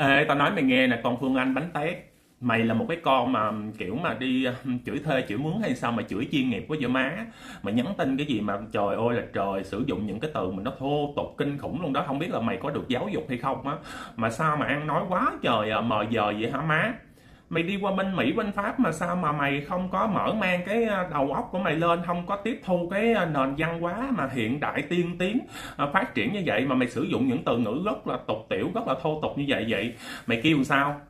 Ê, tao nói mày nghe nè, con Phương Anh bánh tét. Mày là một cái con mà kiểu mà đi à, chửi thuê chửi mướn hay sao mà chửi chuyên nghiệp quá vậy má. Mà nhắn tin cái gì mà trời ơi là trời sử dụng những cái từ mà nó thô tục kinh khủng luôn đó. Không biết là mày có được giáo dục hay không á. Mà sao mà ăn nói quá trời à, mờ giờ vậy hả má? Mày đi qua bên Mỹ bên Pháp mà sao mà mày không có mở mang cái à, đầu óc của mày lên Không có tiếp thu cái à, nền văn hóa mà hiện đại tiên tiến à, phát triển như vậy Mà mày sử dụng những từ ngữ rất là tục tiểu, rất là thô tục như vậy vậy? Mày kêu sao?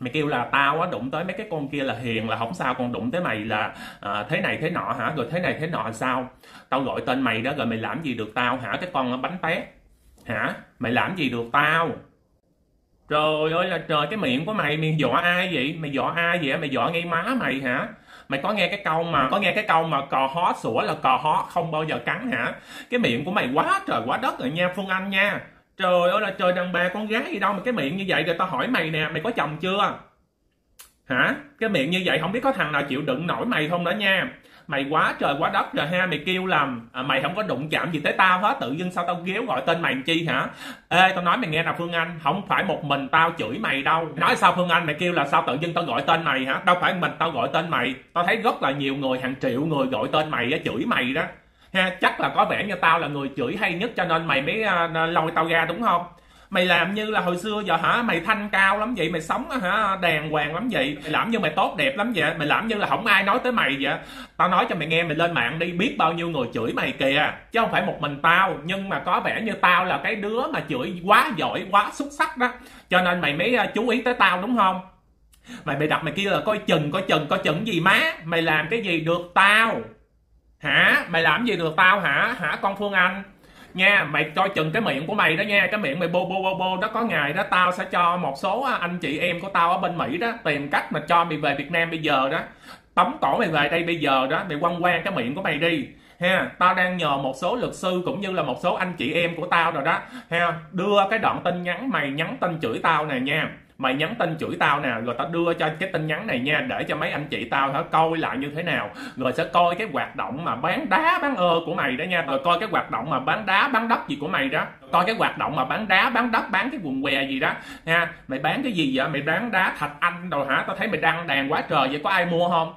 Mày kêu là tao á đụng tới mấy cái con kia là hiền là không sao còn đụng tới mày là à, thế này thế nọ hả? Rồi thế này thế nọ sao? Tao gọi tên mày đó rồi mày làm gì được tao hả? Cái con bánh tét. Hả? Mày làm gì được tao? Trời ơi, là trời, cái miệng của mày mày dọa ai vậy? Mày dọa ai vậy mày dọa ngay má mày hả? Mày có nghe cái câu mà, có nghe cái câu mà cò hó sủa là cò hó không bao giờ cắn hả? Cái miệng của mày quá trời quá đất rồi nha, phương anh nha. Trời ơi, là trời, đàn bà con gái gì đâu mà cái miệng như vậy? Rồi tao hỏi mày nè, mày có chồng chưa? Hả? Cái miệng như vậy không biết có thằng nào chịu đựng nổi mày không đó nha mày quá trời quá đất rồi ha mày kêu làm à, mày không có đụng chạm gì tới tao hết tự dưng sao tao ghéo gọi tên mày chi hả? Ê tao nói mày nghe nào phương anh không phải một mình tao chửi mày đâu. Nói sao phương anh mày kêu là sao tự dưng tao gọi tên mày hả? Đâu phải mình tao gọi tên mày. Tao thấy rất là nhiều người hàng triệu người gọi tên mày á chửi mày đó. Ha chắc là có vẻ như tao là người chửi hay nhất cho nên mày mới uh, lôi tao ra đúng không? Mày làm như là hồi xưa giờ hả? Mày thanh cao lắm vậy, mày sống hả? Đàng hoàng lắm vậy, mày làm như mày tốt đẹp lắm vậy, mày làm như là không ai nói tới mày vậy. Tao nói cho mày nghe, mày lên mạng đi, biết bao nhiêu người chửi mày kìa. Chứ không phải một mình tao, nhưng mà có vẻ như tao là cái đứa mà chửi quá giỏi, quá xuất sắc đó. Cho nên mày mới ờ, chú ý tới tao, đúng không? Mày mày đặt mày kia là coi chừng coi chừng coi chừng gì má? Mày làm cái gì được tao? Hả? Mày làm gì được tao hả? Hả con phương anh? Nha, mày coi chừng cái miệng của mày đó nha, cái miệng mày bô bô bô bô đó, có ngày đó tao sẽ cho một số à, anh chị em của tao ở bên mỹ đó, tìm cách mà cho mày về việt nam bây giờ đó. Tống cổ mày về đây bây giờ đó, mày quăng quang cái miệng của mày đi, ha. Tao đang nhờ một số luật sư cũng như là một số anh chị em của tao rồi đó, ha. Đưa cái đoạn tin nhắn mày nhắn tin chửi tao nè nha mày nhắn tin chửi tao nè, rồi tao đưa cho cái tin nhắn này nha, để cho mấy anh chị tao hả, coi lại như thế nào. Rồi sẽ coi cái hoạt động mà bán đá, bán ơ của mày đó nha. Rồi coi cái hoạt động mà bán đá, bán đất gì của mày đó. Coi cái hoạt động mà bán đá, bán đất, bán cái quần què gì đó. Nha, mày bán cái gì vậy? Mày bán đá thạch anh đâu hả? Tao thấy mày đăng đàn quá trời, vậy có ai mua không?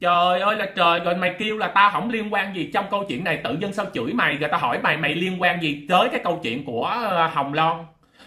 Trời ơi là trời, rồi mày kêu là tao không liên quan gì trong câu chuyện này, tự dưng sao chửi mày? Rồi tao hỏi mày mày liên quan gì tới cái câu chuyện của ờ, hồng loan?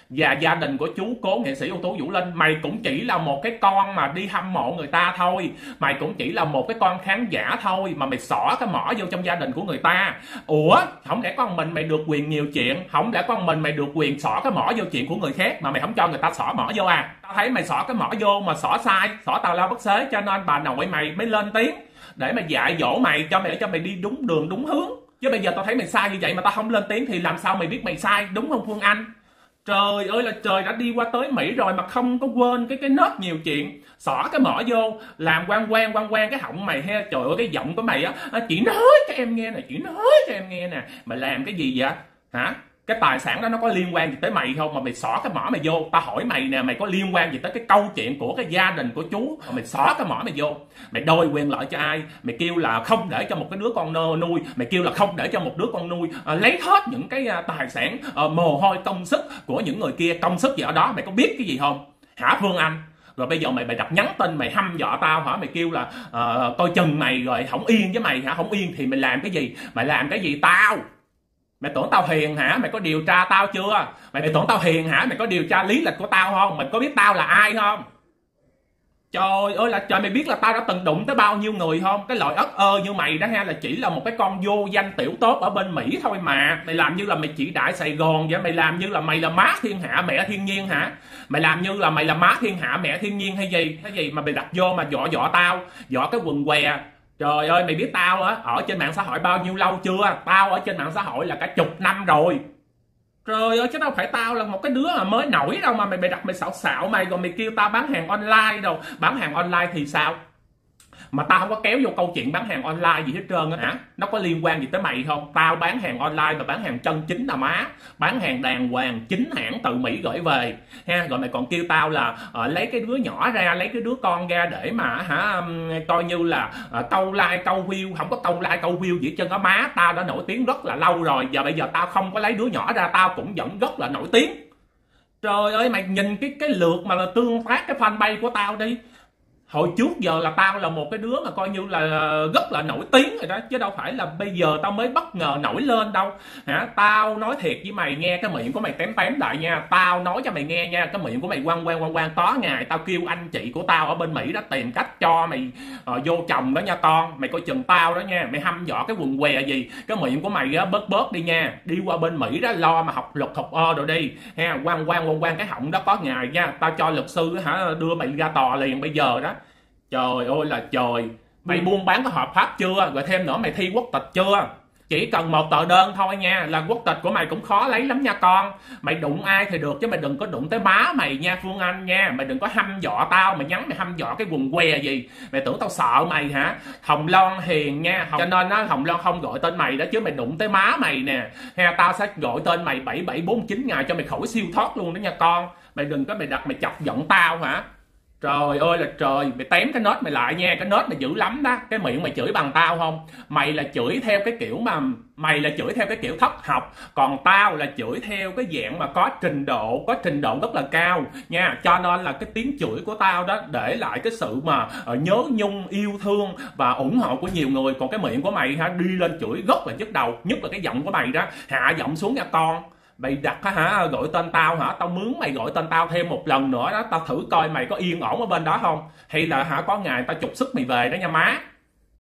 Và gia đình của chú cố nghệ sĩ ưu tú Vũ Linh, mày cũng chỉ là một cái con mà đi hâm mộ người ta thôi. Mày cũng chỉ là một cái con khán giả thôi mà mày xỏ cái mỏ vô trong gia đình của người ta. Ủa, không lẽ con mình mày được quyền nhiều chuyện? Không lẽ con mình mày được quyền xỏ cái mỏ vô chuyện của người khác mà mày không cho người ta xỏ mỏ vô à? Tao thấy mày xỏ cái mỏ vô mà xỏ sai, xỏ tào lao bất xế, cho nên bà nội mày mới lên tiếng để mà dạy dỗ mày, cho mày cho mày đi đúng đường, đúng hướng. Chứ bây giờ tao thấy mày sai như vậy mà tao không lên tiếng thì làm sao mày biết mày sai, đúng không phương anh? Trời ơi là trời đã đi qua tới mỹ rồi mà không có quên cái cái nốt nhiều chuyện. Xỏ cái mỏ vô, làm quan quan quan quan cái họng mày he, trời ơi, cái giọng của mày á, chị nói cho em nghe nè, chị nói cho em nghe nè. Mày làm cái gì vậy? Hả? Cái tài sản đó nó có liên quan gì tới mày không? Mà mày xỏ cái mỏ mày vô. Tao hỏi mày nè mày có liên quan gì tới cái câu chuyện của cái gia đình của chú? Mà mày xỏ cái mỏ mày vô. Mày đôi quyền lợi cho ai? Mày kêu là không để cho một cái đứa con nơ nuôi. Mày kêu là không để cho một đứa con nuôi à, lấy hết những cái à, tài sản à, mồ hôi công sức của những người kia. Công sức gì ở đó? Mày có biết cái gì không? Hả phương anh? Rồi bây giờ mày mày đặt nhắn tin mày hăm dọa tao hả? Mày kêu là uh, coi chừng mày rồi không yên với mày hả? Không yên thì mày làm cái gì? Mày làm cái gì tao? Mày tưởng tao hiền hả? Mày có điều tra tao chưa? Mày, mày tưởng tao hiền hả? Mày có điều tra lý lịch của tao không? Mày có biết tao là ai không? Trời ơi là trời mày biết là tao đã từng đụng tới bao nhiêu người không? Cái loại ất ơ như mày đó ha là chỉ là một cái con vô danh tiểu tốt ở bên mỹ thôi mà. Mày làm như là mày chỉ đại sài gòn vậy? Mày làm như là mày là má thiên hạ mẹ thiên nhiên hả? Mày làm như là mày là má thiên hạ mẹ thiên nhiên hay gì? Cái gì mà mày đặt vô mà dọ dọ tao? Dọ cái quần què. Trời ơi, mày biết tao á ở trên mạng xã hội bao nhiêu lâu chưa? Tao ở trên mạng xã hội là cả chục năm rồi. Trời ơi, chứ đâu phải tao là một cái đứa mà mới nổi đâu mà mày mày đặt mày xạo xạo mày, rồi mày kêu tao bán hàng online đâu. Bán hàng online thì sao? Mà tao không có kéo vô câu chuyện bán hàng online gì hết trơn á hả? Nó có liên quan gì tới mày không? Tao bán hàng online mà bán hàng chân chính là má. Bán hàng đàng hoàng chính hãng từ mỹ gửi về. Ha rồi mày còn kêu tao là uh, lấy cái đứa nhỏ ra lấy cái đứa con ra để mà hả um, coi như là uh, câu like câu view. Không có câu like câu view gì hết trơn á má. Tao đã nổi tiếng rất là lâu rồi. Giờ bây giờ tao không có lấy đứa nhỏ ra tao cũng vẫn rất là nổi tiếng. Trời ơi mày nhìn cái cái lượt mà là tương tác cái fanpage của tao đi hồi trước giờ là tao là một cái đứa mà coi như là rất là nổi tiếng rồi đó chứ đâu phải là bây giờ tao mới bất ngờ nổi lên đâu. Hả? Tao nói thiệt với mày nghe cái miệng của mày tém tém lại nha. Tao nói cho mày nghe nha cái miệng của mày quăng quăng quăng quăng. Tó ngày tao kêu anh chị của tao ở bên mỹ đó tìm cách cho mày uh, vô chồng đó nha con. Mày coi chừng tao đó nha mày hăm dọ cái quần què gì. Cái miệng của mày á bớt bớt đi nha. Đi qua bên mỹ đó lo mà học luật học ơ rồi đi. Ha quăng quăng quăng quăng cái họng đó. Có ngày nha tao cho luật sư hả đưa mày ra tòa liền bây giờ đó trời ơi là trời. Mày buôn bán có hợp pháp chưa? Rồi thêm nữa mày thi quốc tịch chưa? Chỉ cần một tờ đơn thôi nha là quốc tịch của mày cũng khó lấy lắm nha con. Mày đụng ai thì được chứ mày đừng có đụng tới má mày nha phương anh nha. Mày đừng có hăm dọa tao mày nhắn mày hăm dọa cái quần què gì. Mày tưởng tao sợ mày hả? Hồng loan hiền nha. Hồng... cho nên nó hồng loan không gọi tên mày đó chứ mày đụng tới má mày nè. Ha tao sẽ gọi tên mày bảy bảy bốn chín ngày cho mày khỏi siêu thoát luôn đó nha con. Mày đừng có mày đặt mày chọc giận tao hả Trời ơi là trời, mày tém cái nốt mày lại nha, cái nốt mày dữ lắm đó. Cái miệng mày chửi bằng tao không? Mày là chửi theo cái kiểu mà mày là chửi theo cái kiểu thất học, còn tao là chửi theo cái dạng mà có trình độ, có trình độ rất là cao nha. Cho nên là cái tiếng chửi của tao đó để lại cái sự mà ờ, nhớ nhung, yêu thương và ủng hộ của nhiều người. Còn cái miệng của mày ha đi lên chửi rất là nhức đầu, nhất là cái giọng của mày đó, hạ giọng xuống nha con mày đặt hả? Gọi tên tao hả? Tao mướn mày gọi tên tao thêm một lần nữa đó. Tao thử coi mày có yên ổn ở bên đó không? Hay là hả, có ngày tao trục sức mày về đó nha má.